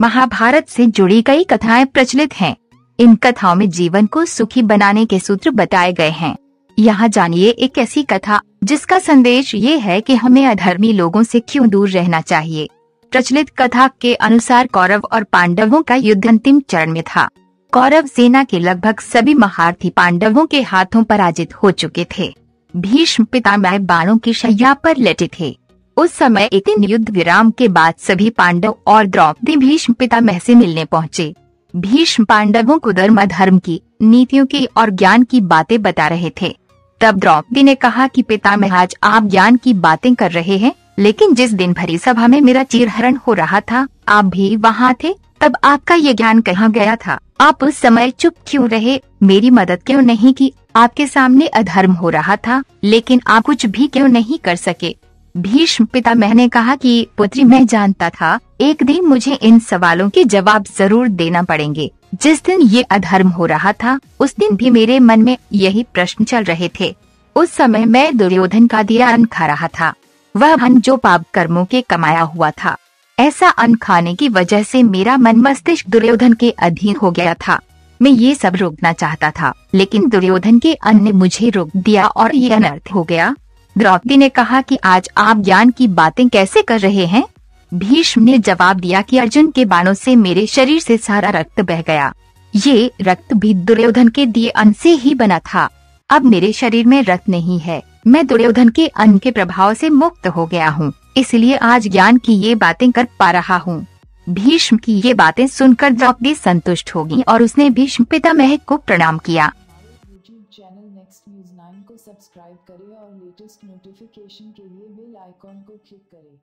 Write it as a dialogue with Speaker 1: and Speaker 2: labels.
Speaker 1: महाभारत से जुड़ी कई कथाएँ प्रचलित हैं। इन कथाओं में जीवन को सुखी बनाने के सूत्र बताए गए हैं। यहाँ जानिए एक ऐसी कथा, जिसका संदेश ये है कि हमें अधर्मी लोगों से क्यों दूर रहना चाहिए। प्रचलित कथा के अनुसार कौरव और पांडवों का युद्ध अंतिम चरण में था। कौरव सेना के लगभग सभी महारथी पांडवों के हाथों पराजित हो चुके थे। भीष्म पितामह बाणों की शैया पर लेटे थे। उस समय एक दिन युद्ध विराम के बाद सभी पांडव और द्रौपदी भीष्म पितामह से मिलने पहुँचे। भीष्म पांडवों को धर्म धर्म की, नीतियों की और ज्ञान की बातें बता रहे थे। तब द्रौपदी ने कहा कि पितामह आज आप ज्ञान की बातें कर रहे हैं, लेकिन जिस दिन भरी सभा में मेरा चीरहरण हो रहा था, आप भी वहाँ थे, तब आपका ये ज्ञान कहाँ गया था? आप उस समय चुप क्यों रहे? मेरी मदद क्यों नहीं की? आपके सामने अधर्म हो रहा था, लेकिन आप कुछ भी क्यों नहीं कर सके? भीष्म पिता मैंने कहा कि, पुत्री, मैं जानता था, एक दिन मुझे इन सवालों के जवाब ज़रूर देना पड़ेंगे। जिस दिन ये अधर्म हो रहा था, उस दिन भी मेरे मन में यही प्रश्न चल रहे थे। उस समय मैं दुर्योधन का दिया अन्न खा रहा था। वह अन्न जो पाप कर्मों के कमाया हुआ था। ऐसा अन्न खाने की वजह से मेरा मन मस्तिष्क दुर्योधन के अधीन हो गया था। मैं ये सब रोकना चाहता था, लेकिन दुर्योधन के अन्न ने मुझे रोक दिया और ये अनर्थ हो गया। द्रौपदी ने कहा कि आज आप ज्ञान की बातें कैसे कर रहे हैं? भीष्म ने जवाब दिया कि अर्जुन के बाणों से मेरे शरीर से सारा रक्त बह गया। ये रक्त भी दुर्योधन के दिए अन्न से ही बना था। अब मेरे शरीर में रक्त नहीं है। मैं दुर्योधन के अन्न के प्रभाव से मुक्त हो गया हूँ। इसलिए आज ज्ञान की ये बातें कर पा रहा हूँ। भीष्म की ये बातें सुनकर द्रौपदी संतुष्ट होगी और उसने भीष्म पितामह को प्रणाम किया।
Speaker 2: सब्सक्राइब करें और लेटेस्ट नोटिफिकेशन के लिए बेल आइकॉन को क्लिक करें।